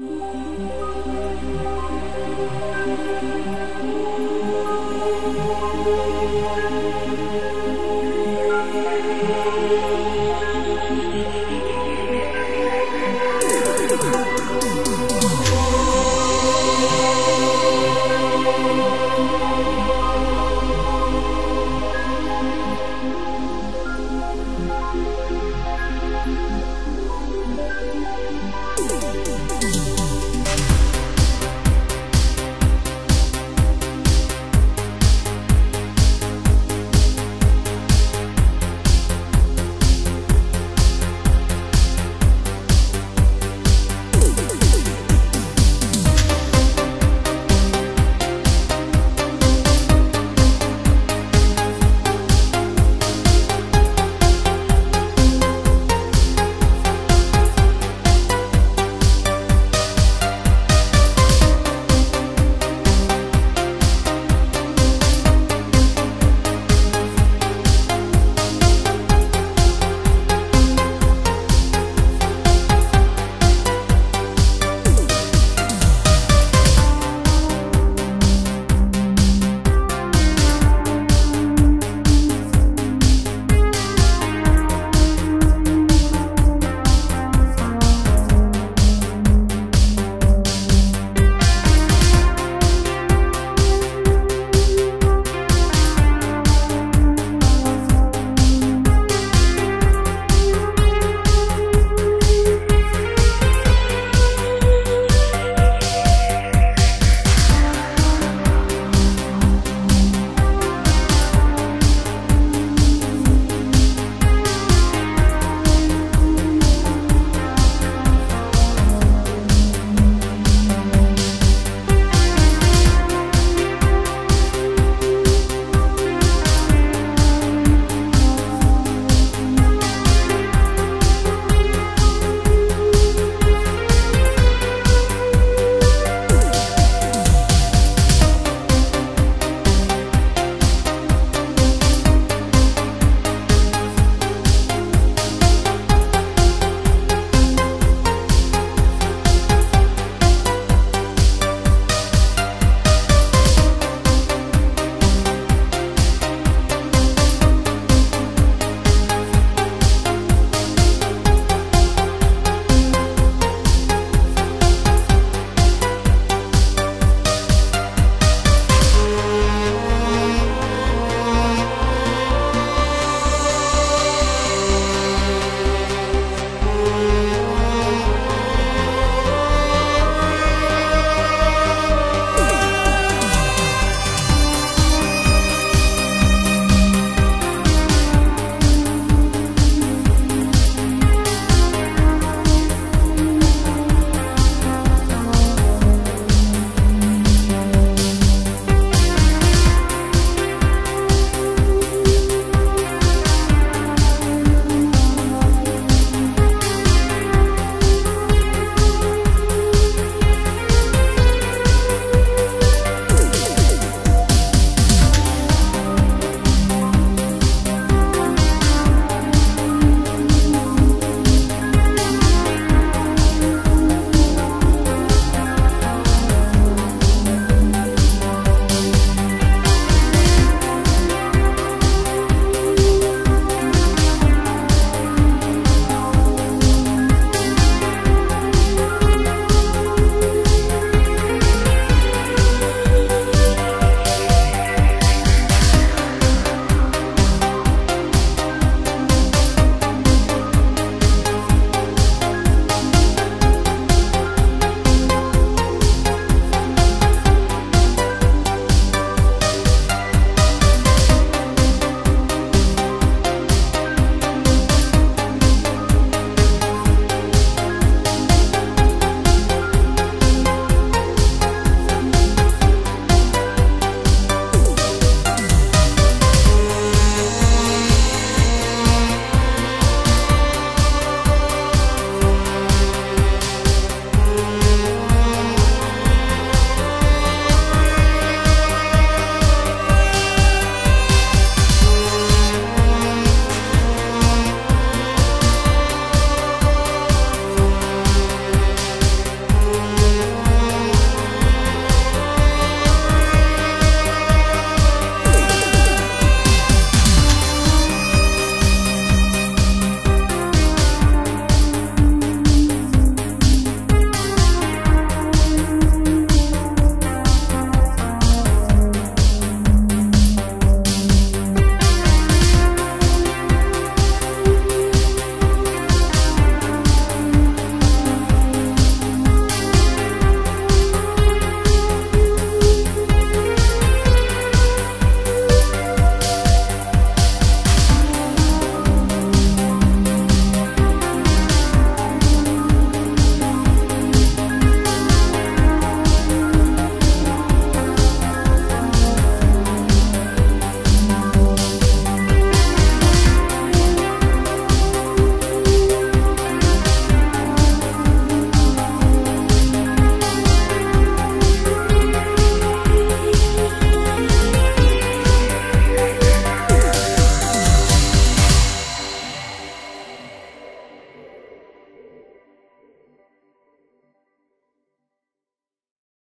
Música